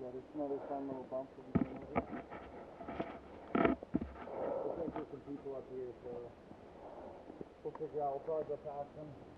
another fun little bump to begin with. I think there's some people up here, so we'll figure out. We'll probably go past them.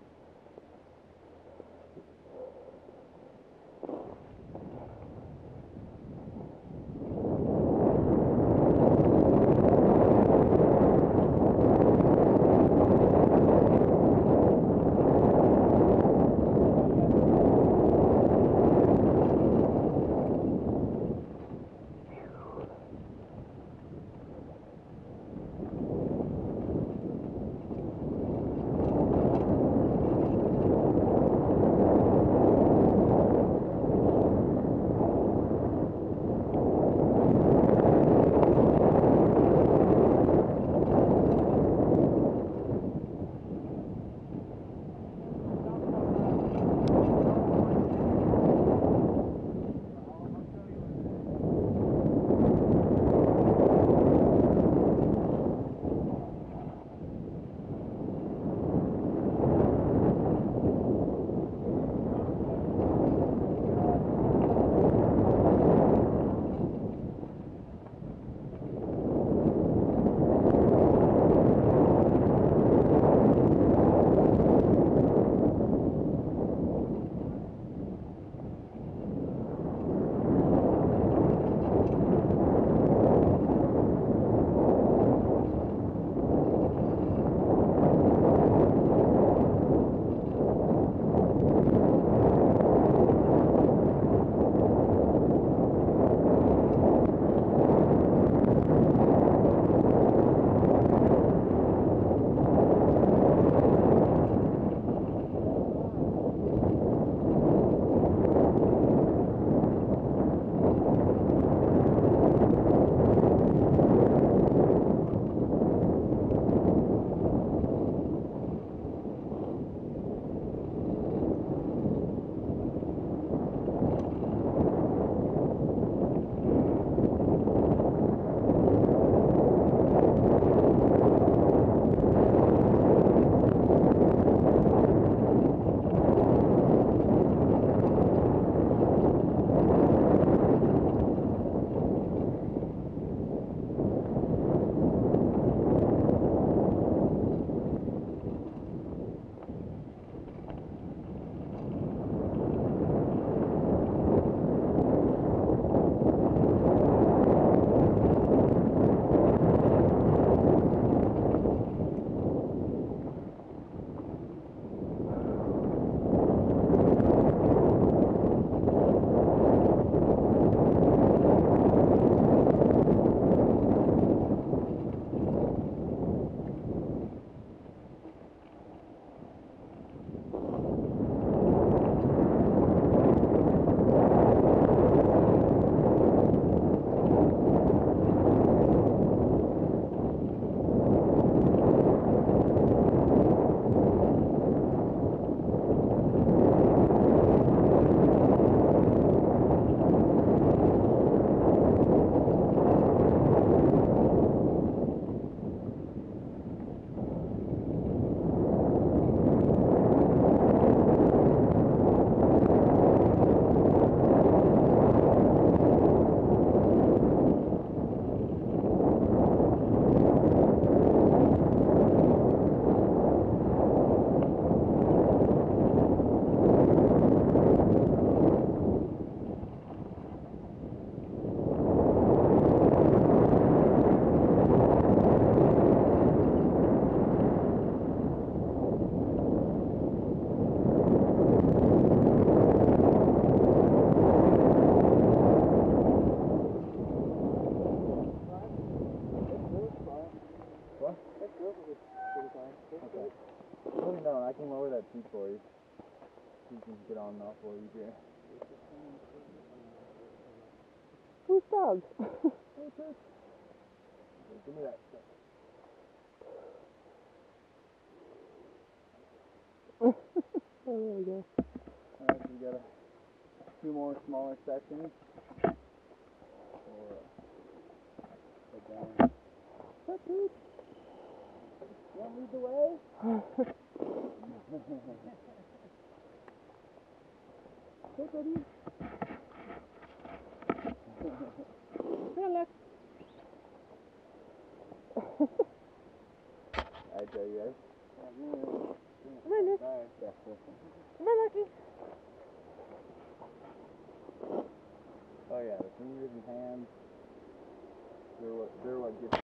Give me that. oh, there we go. Alright, we got a few more smaller sections. Or, uh. What, dude? You want to lead the way? Hey, buddy. Good tell you. Come on, Nick. Come on, Lucky. Oh yeah, the fingers and hands. They're what they're what gets